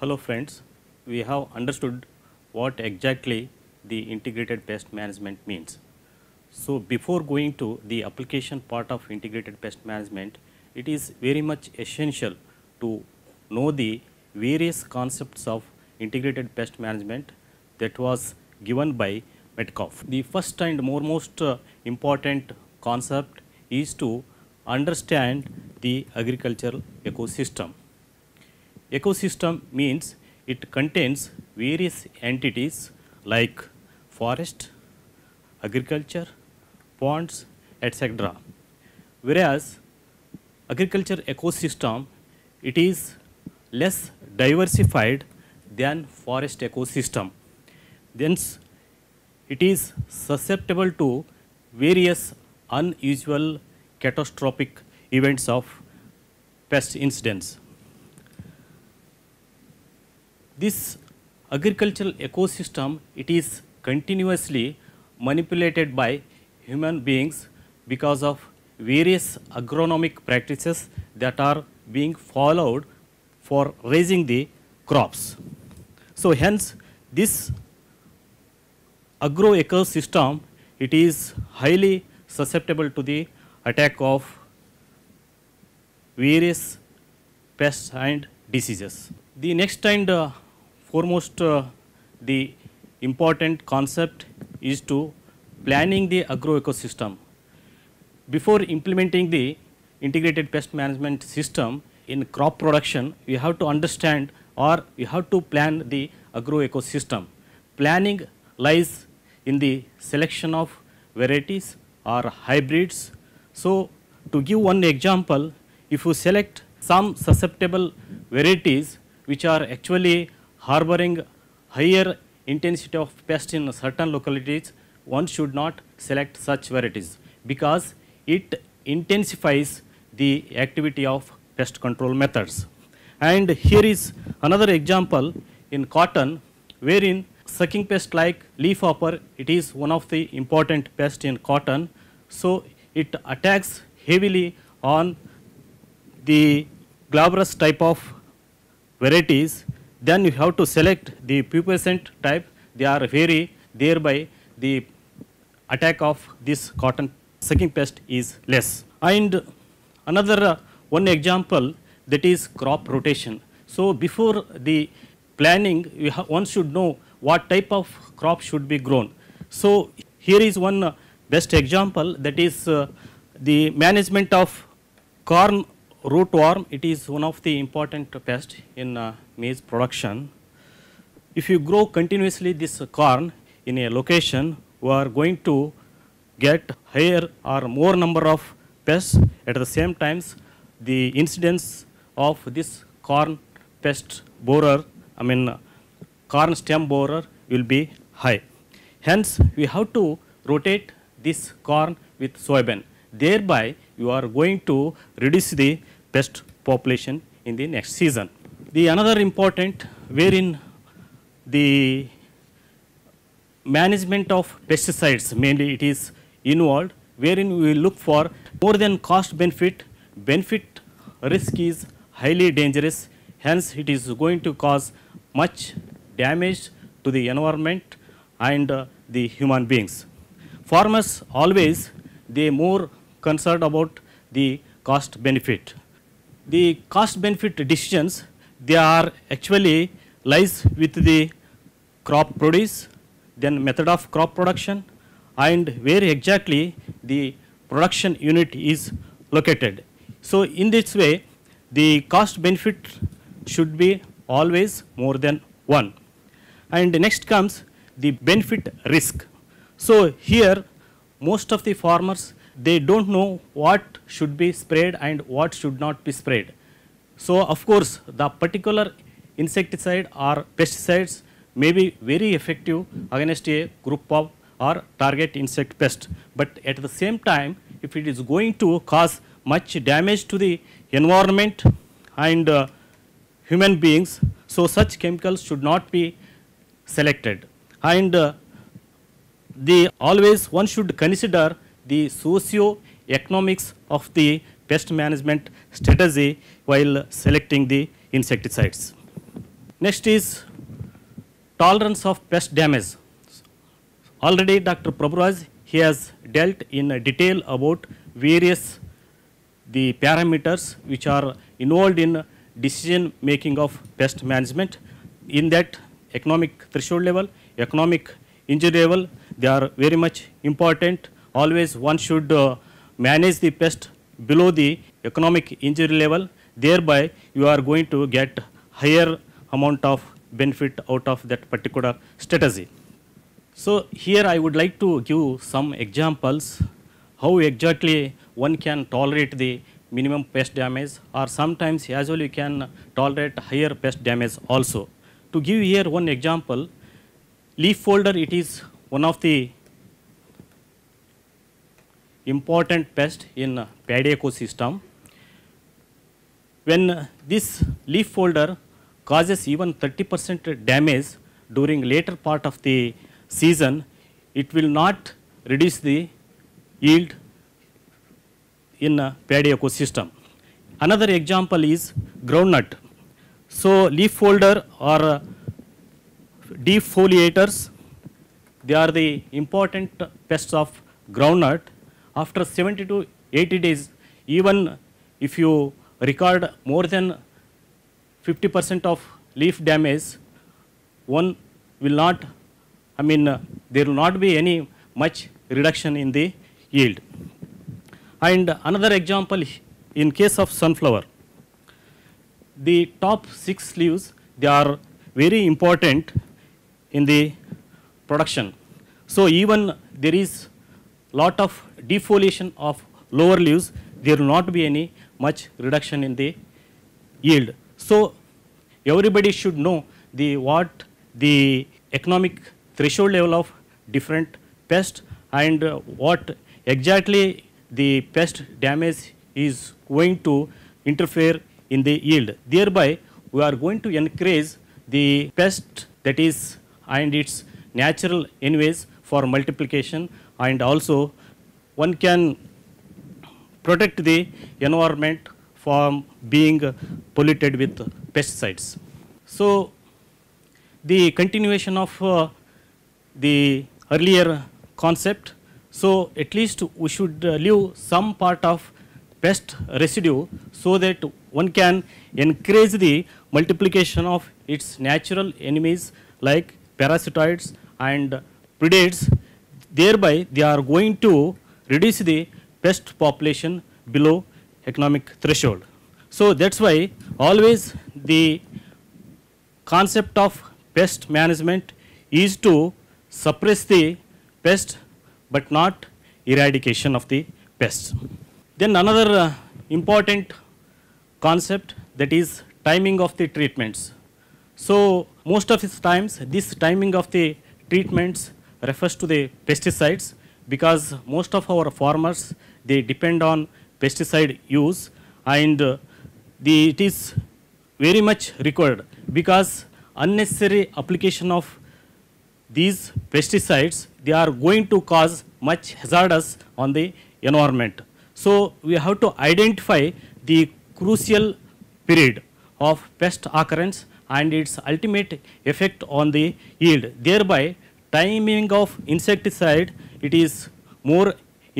Hello friends, we have understood what exactly the integrated pest management means. So before going to the application part of integrated pest management, it is very much essential to know the various concepts of integrated pest management that was given by Metcalf. The first and foremost uh, important concept is to understand the agricultural ecosystem. Ecosystem means it contains various entities like forest, agriculture, ponds, etc. Whereas agriculture ecosystem it is less diversified than forest ecosystem. Thence it is susceptible to various unusual catastrophic events of pest incidents. This agricultural ecosystem it is continuously manipulated by human beings because of various agronomic practices that are being followed for raising the crops. So hence this agro ecosystem it is highly susceptible to the attack of various pests and diseases. The next and uh, foremost uh, the important concept is to planning the agro ecosystem. Before implementing the integrated pest management system in crop production, we have to understand or we have to plan the agro ecosystem. Planning lies in the selection of varieties or hybrids. So, to give one example, if you select some susceptible varieties which are actually harboring higher intensity of pest in certain localities, one should not select such varieties because it intensifies the activity of pest control methods. And here is another example in cotton wherein sucking pest like leafhopper it is one of the important pest in cotton. So, it attacks heavily on the glabrous type of varieties then you have to select the pubescent type they are very thereby the attack of this cotton sucking pest is less. And another uh, one example that is crop rotation. So, before the planning one should know what type of crop should be grown. So, here is one uh, best example that is uh, the management of corn rootworm it is one of the important pest in uh, maize production. If you grow continuously this corn in a location we are going to get higher or more number of pests at the same times the incidence of this corn pest borer I mean corn stem borer will be high. Hence, we have to rotate this corn with soybean thereby you are going to reduce the pest population in the next season. The another important wherein the management of pesticides mainly it is involved wherein we look for more than cost benefit, benefit risk is highly dangerous hence it is going to cause much damage to the environment and uh, the human beings. Farmers always they more concerned about the cost benefit. The cost benefit decisions they are actually lies with the crop produce, then method of crop production and where exactly the production unit is located. So, in this way the cost benefit should be always more than 1 and next comes the benefit risk. So, here most of the farmers they do not know what should be sprayed and what should not be sprayed. So, of course, the particular insecticide or pesticides may be very effective against a group of or target insect pest, but at the same time if it is going to cause much damage to the environment and uh, human beings, so such chemicals should not be selected and uh, the always one should consider the socio economics of the pest management strategy while selecting the insecticides. Next is tolerance of pest damage. Already Dr. Prabhuraj, he has dealt in detail about various the parameters which are involved in decision making of pest management. In that economic threshold level, economic injury level, they are very much important. Always one should uh, manage the pest below the economic injury level. Thereby, you are going to get higher amount of benefit out of that particular strategy. So here I would like to give some examples how exactly one can tolerate the minimum pest damage or sometimes as well you can tolerate higher pest damage also. To give here one example, leaf folder it is one of the important pest in paddy ecosystem. When this leaf folder causes even 30 percent damage during later part of the season, it will not reduce the yield in a paddy ecosystem. Another example is groundnut. So leaf folder or defoliators, they are the important pests of groundnut. After 70 to 80 days, even if you record more than 50 percent of leaf damage, one will not, I mean, uh, there will not be any much reduction in the yield. And another example in case of sunflower, the top six leaves, they are very important in the production. So even there is lot of defoliation of lower leaves, there will not be any much reduction in the yield. So everybody should know the what the economic threshold level of different pest and what exactly the pest damage is going to interfere in the yield. Thereby, we are going to encourage the pest that is and its natural enemies for multiplication and also one can protect the environment from being polluted with pesticides. So, the continuation of uh, the earlier concept. So, at least we should uh, leave some part of pest residue so that one can encourage the multiplication of its natural enemies like parasitoids and predators. Thereby, they are going to reduce the pest population below economic threshold. So, that is why always the concept of pest management is to suppress the pest, but not eradication of the pests. Then another uh, important concept that is timing of the treatments. So, most of the times this timing of the treatments refers to the pesticides because most of our farmers they depend on pesticide use and uh, the, it is very much required because unnecessary application of these pesticides they are going to cause much hazardous on the environment. So, we have to identify the crucial period of pest occurrence and its ultimate effect on the yield. Thereby, timing of insecticide it is more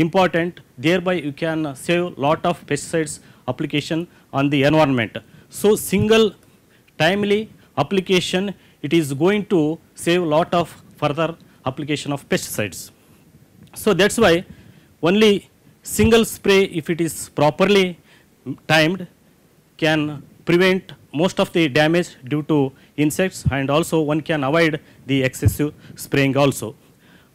important thereby you can save lot of pesticides application on the environment. So, single timely application it is going to save lot of further application of pesticides. So, that is why only single spray if it is properly timed can prevent most of the damage due to insects and also one can avoid the excessive spraying also.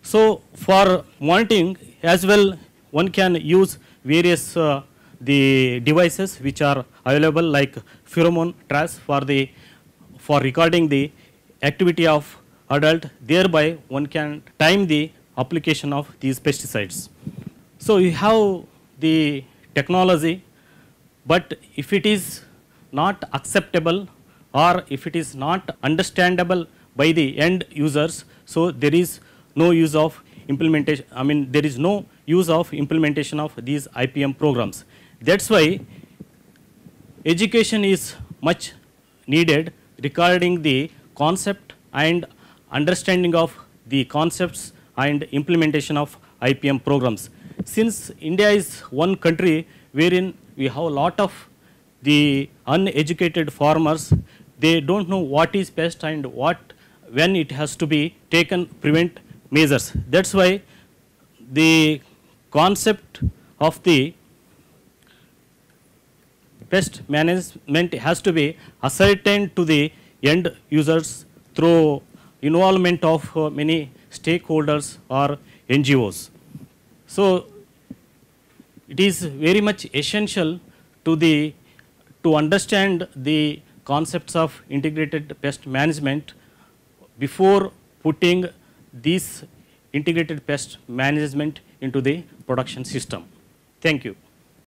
So, for monitoring as well one can use various uh, the devices which are available like pheromone traps for the for recording the activity of adult thereby one can time the application of these pesticides. So, you have the technology, but if it is not acceptable or if it is not understandable by the end users, so there is no use of implementation, I mean there is no use of implementation of these IPM programs. That is why education is much needed regarding the concept and understanding of the concepts and implementation of IPM programs. Since India is one country wherein we have a lot of the uneducated farmers, they don't know what is best and what when it has to be taken prevent measures. That's why the concept of the pest management has to be ascertained to the end users through involvement of uh, many stakeholders or NGOs. So, it is very much essential to the to understand the concepts of integrated pest management before putting this integrated pest management into the production system. Thank you.